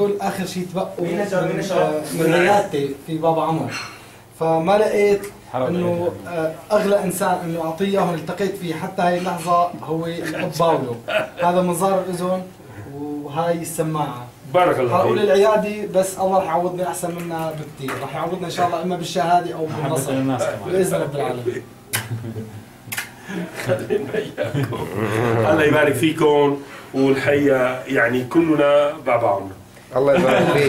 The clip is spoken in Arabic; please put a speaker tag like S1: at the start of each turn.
S1: دول آخر شيء تبقوا من, عيادتي في بابا عمر فما لقيت إنه آه، أغلى إنسان إنه أعطيه إياهم التقيت فيه حتى هاي اللحظة هو الأب باولو هذا منظار الأذن وهاي السماعة.
S2: بارك الله
S1: هقول
S2: فيك
S1: العيادي بس الله رح يعوضني أحسن منها بكثير رح يعوضنا إن شاء الله إما بالشهادة أو بالنصر. بإذن رب العالمين.
S2: الله يبارك فيكم والحقيقة يعني كلنا بابا عمر
S3: الله يبارك فيك.